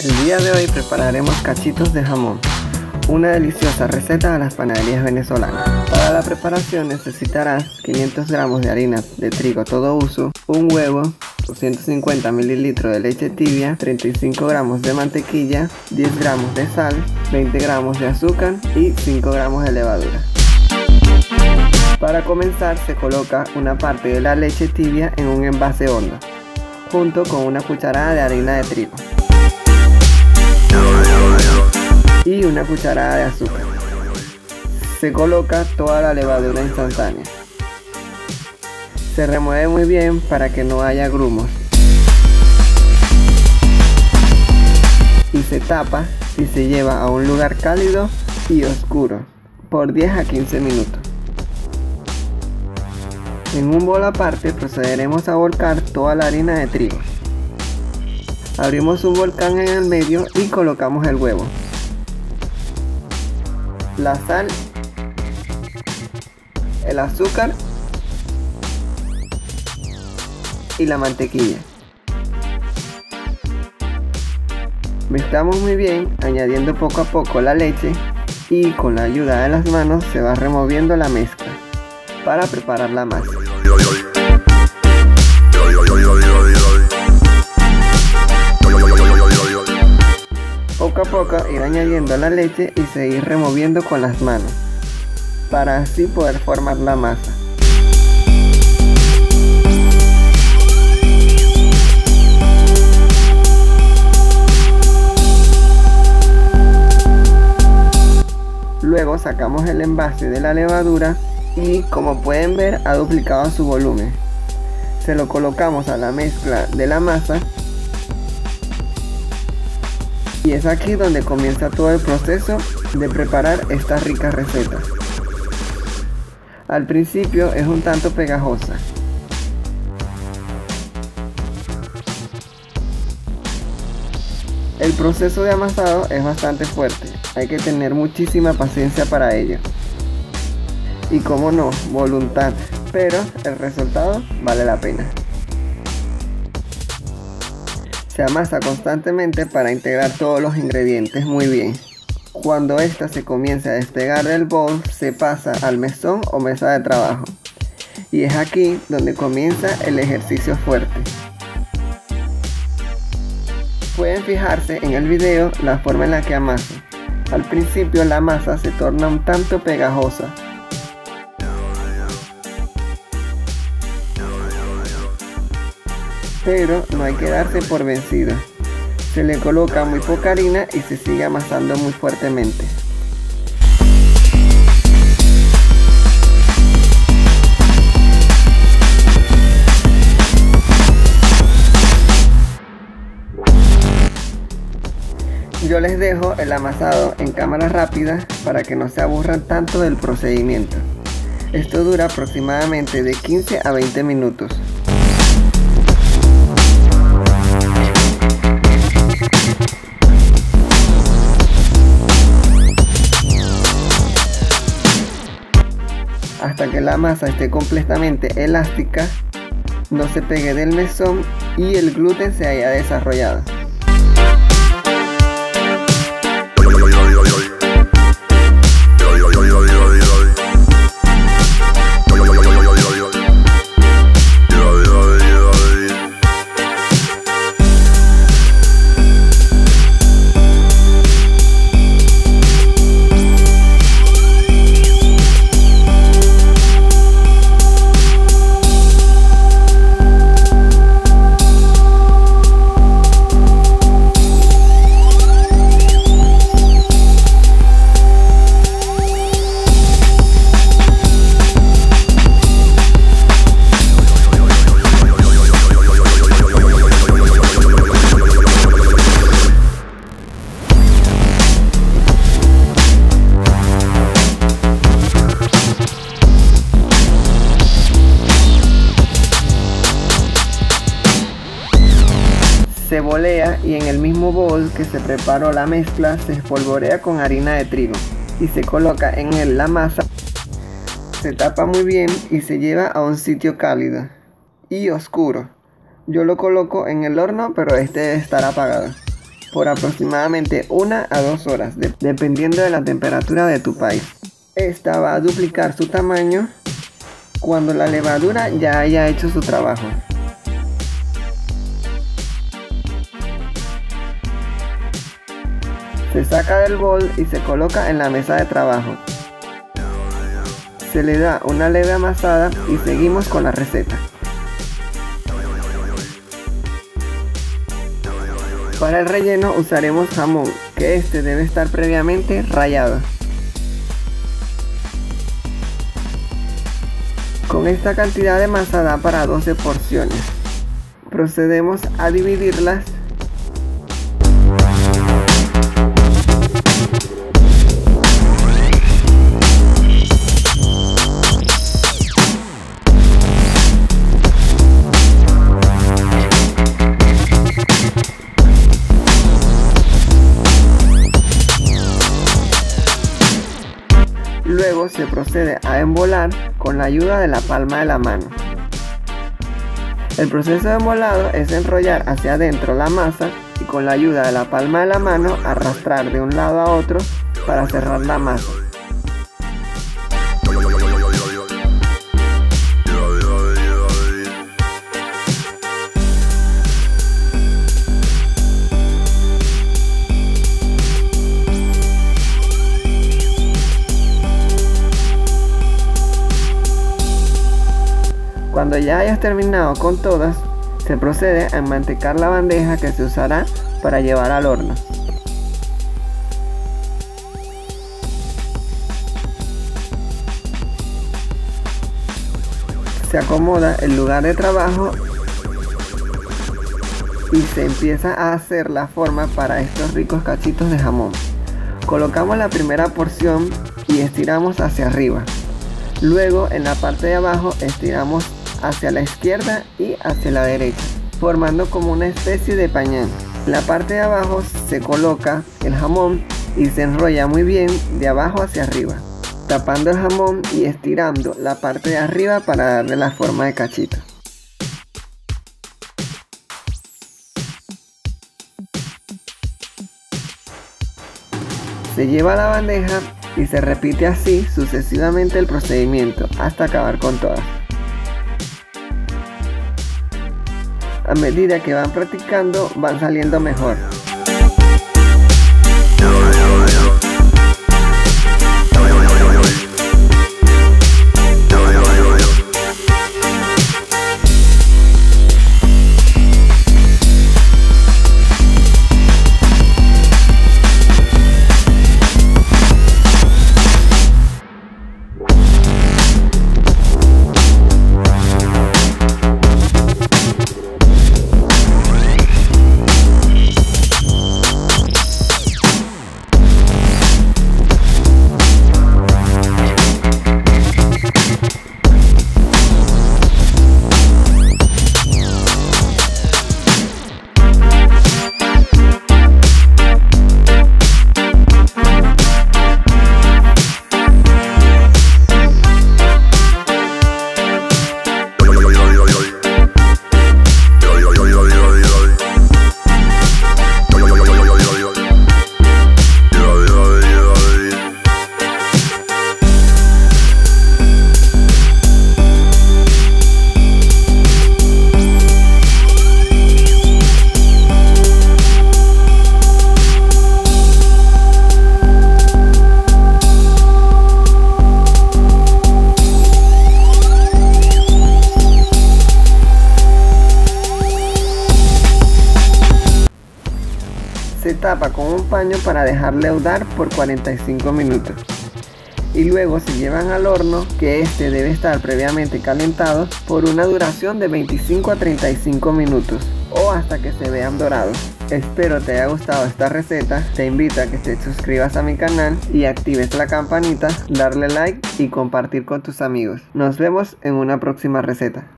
El día de hoy prepararemos cachitos de jamón, una deliciosa receta de las panaderías venezolanas. Para la preparación necesitarás 500 gramos de harina de trigo todo uso, un huevo, 250 mililitros de leche tibia, 35 gramos de mantequilla, 10 gramos de sal, 20 gramos de azúcar y 5 gramos de levadura. Para comenzar se coloca una parte de la leche tibia en un envase hondo, junto con una cucharada de harina de trigo y una cucharada de azúcar. Se coloca toda la levadura instantánea. Se remueve muy bien para que no haya grumos. Y se tapa y se lleva a un lugar cálido y oscuro por 10 a 15 minutos. En un bol aparte procederemos a volcar toda la harina de trigo. Abrimos un volcán en el medio y colocamos el huevo. La sal, el azúcar y la mantequilla. Mezclamos muy bien añadiendo poco a poco la leche y con la ayuda de las manos se va removiendo la mezcla para preparar la masa. Poco a poco ir añadiendo la leche y seguir removiendo con las manos para así poder formar la masa. Luego sacamos el envase de la levadura y como pueden ver ha duplicado su volumen. Se lo colocamos a la mezcla de la masa y es aquí donde comienza todo el proceso de preparar estas ricas recetas. Al principio es un tanto pegajosa. El proceso de amasado es bastante fuerte, hay que tener muchísima paciencia para ello y como no, voluntad, pero el resultado vale la pena. Se amasa constantemente para integrar todos los ingredientes muy bien. Cuando ésta se comienza a despegar del bowl, se pasa al mesón o mesa de trabajo. Y es aquí donde comienza el ejercicio fuerte. Pueden fijarse en el video la forma en la que amasa. Al principio la masa se torna un tanto pegajosa, pero no hay que darse por vencido. Se le coloca muy poca harina y se sigue amasando muy fuertemente. Yo les dejo el amasado en cámara rápida para que no se aburran tanto del procedimiento. Esto dura aproximadamente de 15 a 20 minutos. Hasta que la masa esté completamente elástica, no se pegue del mesón y el gluten se haya desarrollado. Se bolea y en el mismo bol que se preparó la mezcla se espolvorea con harina de trigo y se coloca en él la masa. Se tapa muy bien y se lleva a un sitio cálido y oscuro. Yo lo coloco en el horno pero este debe estar apagado. por aproximadamente una a dos horas, dependiendo de la temperatura de tu país. Esta va a duplicar su tamaño cuando la levadura ya haya hecho su trabajo. Se saca del bol y se coloca en la mesa de trabajo. Se le da una leve amasada y seguimos con la receta. Para el relleno usaremos jamón, que este debe estar previamente rallado. Con esta cantidad de masa da para 12 porciones. Procedemos a dividirlas Luego se procede a embolar con la ayuda de la palma de la mano. El proceso de embolado es enrollar hacia adentro la masa y con la ayuda de la palma de la mano arrastrar de un lado a otro para cerrar la masa. Ya hayas terminado con todas, se procede a enmantecar la bandeja que se usará para llevar al horno. Se acomoda el lugar de trabajo y se empieza a hacer la forma para estos ricos cachitos de jamón. Colocamos la primera porción y estiramos hacia arriba. Luego en la parte de abajo estiramos hacia la izquierda y hacia la derecha, formando como una especie de pañal. En la parte de abajo se coloca el jamón y se enrolla muy bien de abajo hacia arriba, tapando el jamón y estirando la parte de arriba para darle la forma de cachito. Se lleva la bandeja y se repite así sucesivamente el procedimiento hasta acabar con todas. A medida que van practicando van saliendo mejor. Tapa con un paño para dejar leudar por 45 minutos. Y luego se llevan al horno, que este debe estar previamente calentado, por una duración de 25 a 35 minutos o hasta que se vean dorados. Espero te haya gustado esta receta, te invito a que te suscribas a mi canal y actives la campanita, darle like y compartir con tus amigos. Nos vemos en una próxima receta.